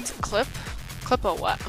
It's a clip? Clip of what?